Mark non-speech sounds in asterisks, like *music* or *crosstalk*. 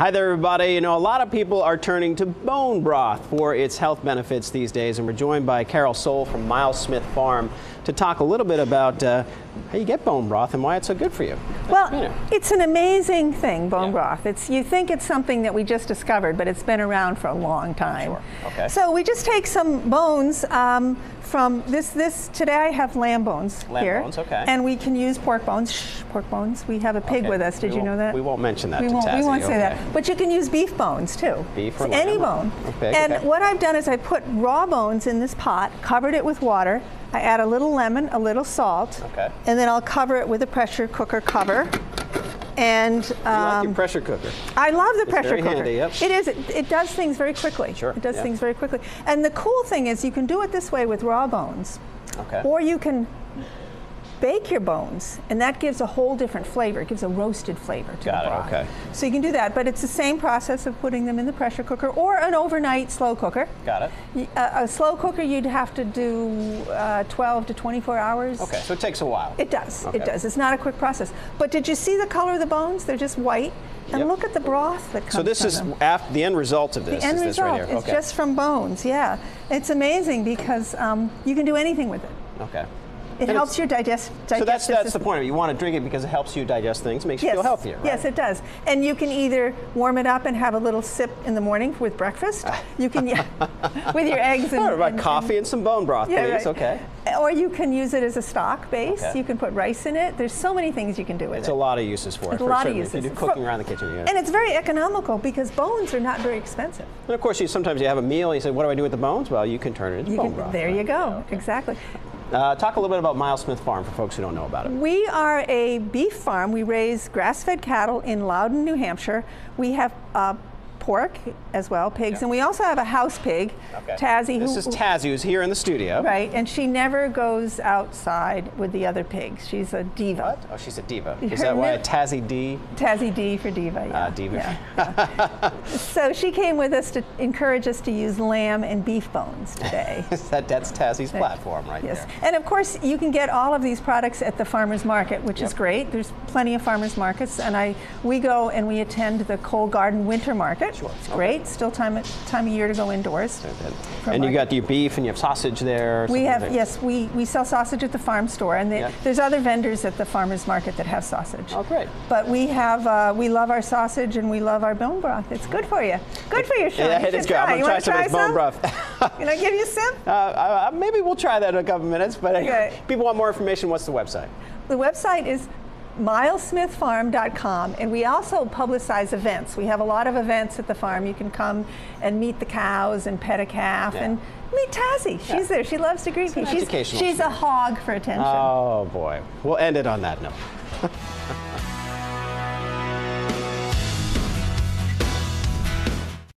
Hi there, everybody. You know, a lot of people are turning to bone broth for its health benefits these days, and we're joined by Carole Soule from Miles Smith Farm to talk a little bit about uh, how you get bone broth and why it's so good for you. Well, You know. it's an amazing thing, bone Yeah. broth. It's you think it's something that we just discovered, but it's been around for a long time. Sure. Okay. So we just take some bones um, from this. This today I have lamb bones Lamb here, bones, okay. and we can use pork bones. Shh, pork bones. We have a pig Okay. with us. Did We you know that? we won't mention that We won't. we won't say that. But you can use beef bones too. Beef or It's any bone. Okay, and okay. what I've done is I put raw bones in this pot, covered it with water. I add a little lemon, a little salt, Okay. and then I'll cover it with a pressure cooker cover. And You like um, pressure cooker. I love the pressure very cooker. handy, yep. It is. It, it does things very quickly. Sure, It does yeah. things very quickly. And the cool thing is you can do it this way with raw bones, Okay. or you can bake your bones, and that gives a whole different flavor. It gives a roasted flavor to Got the it, okay. So you can do that, but it's the same process of putting them in the pressure cooker or an overnight slow cooker. Got it. A, a slow cooker, you'd have to do uh, 12 to 24 hours. Okay, so it takes a while. It does. Okay. It does. It's not a quick process. But did you see the color of the bones? They're just white. And Yep. look at the broth that comes so this is the end result of this. The end is this result right is okay. just from bones. Yeah, it's amazing because um, you can do anything with it. okay. It And helps your digest. So that's that's the point of it. You want to drink it because it helps you digest things, makes you feel healthier. Right? Yes, it does. And you can either warm it up and have a little sip in the morning with breakfast. You can, yeah, *laughs* with your eggs and, Or about and- coffee and some bone broth, Yeah, please. right. Okay. Or you can use it as a stock base. Okay. You can put rice in it. There's so many things you can do with It's it. It's a lot of uses for it. There's a lot of. If you uses. do cooking For- around the kitchen, you And it's very economical because bones are not very expensive. And of course, you sometimes you have a meal. You say, "What do I do with the bones?" Well, you can turn it into You bone can- broth. there right? you go. Exactly. Uh, talk a little bit about Miles Smith Farm for folks who don't know about it. We are a beef farm. We raise grass-fed cattle in Loudon, New Hampshire. We have uh, pork as well, pigs, Yeah. and we also have a house pig, Tazzy, This who, is Tazzy, who's here in the studio. right, and she never goes outside with the other pigs. She's a diva. What? Oh, she's a diva. Is Her that why Tazzy D? Tazzy D for diva. Yeah. Ah, diva. yeah, yeah. *laughs* so she came with us to encourage us to use lamb and beef bones today. *laughs* that, that's Tazzy's platform right Yes, there. and of course you can get all of these products at the farmers market, which is great. There's plenty of farmers markets, and I we go and we attend the Cole Garden Winter Market. Sure, It's okay. great. Still time time of year to go indoors. And you got your beef and you have sausage there. We have like- yes, we, we sell sausage at the farm store, and there- Yep. there's other vendors at the farmers market that have sausage. Oh, great. But we have uh, we love our sausage and we love our bone broth. It's good for you. Good for your show. Yeah, You it is should good. I'm gonna try wanna some of this bone broth. *laughs* Can I give you some? *laughs* Uh, uh, maybe we'll try that in a couple minutes. But Okay. *laughs* people want more information. What's the website? The website is milessmithfarm.com and we also publicize events. We have a lot of events at the farm. You can come and meet the cows and pet a calf Yeah. and meet Tazzy. She's Yeah. there. She loves to greet people. She's, she's a hog for attention. Oh boy. We'll end it on that note.